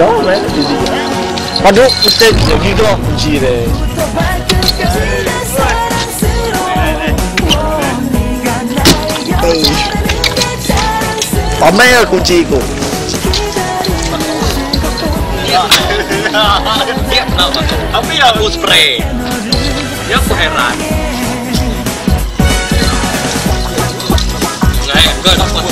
No, man. Ma kunci senti, chi lo fuggire? Ở mấy con chi Tapi ya aku spray Ya aku heran Enggak, enggak,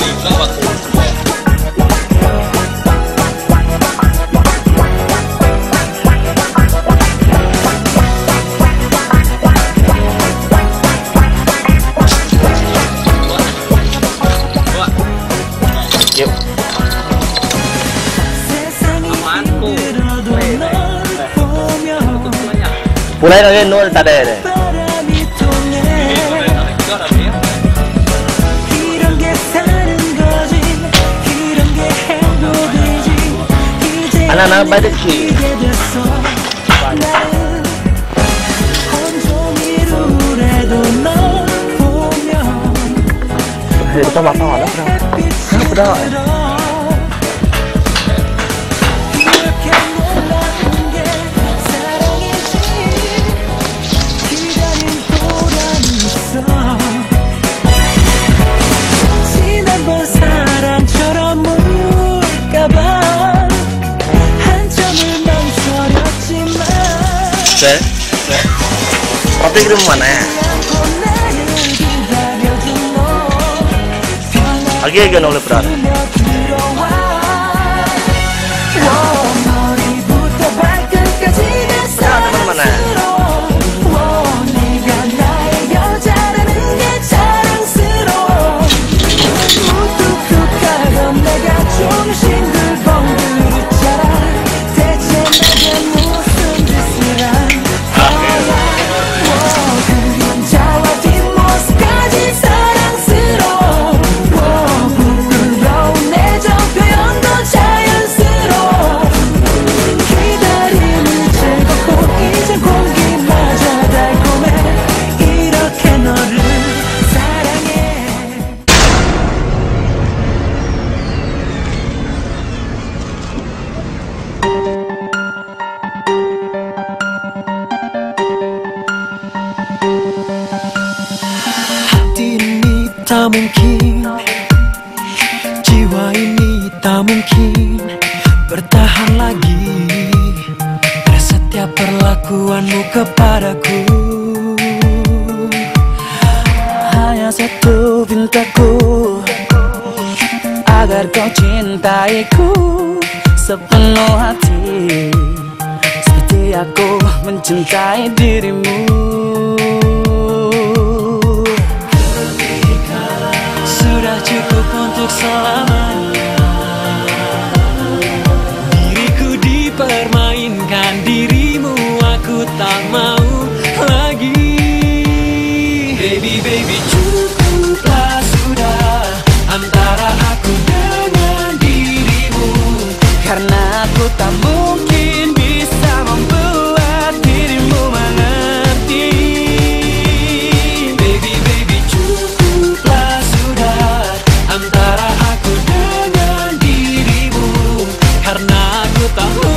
Mulai lagi nol tadi deh. Anak-anak pada sih. Kita makan lah, bro. Bro. 지난번 Tapi di mana ya? 나를 기다려준 너 Lagi lagi nol berat. 들어 Tak mungkin. Jiwa ini tak mungkin Bertahan lagi. Pada setiap perlakuanmu kepadaku. Hanya satu pintaku. Agar kau cintaiku Sepenuh hati. Seperti aku mencintai dirimu untuk Diriku dipermainkan Dirimu aku tak mau lagi. Baby baby cukuplah sudah Antara aku dengan dirimu. Karena aku tak mau puta.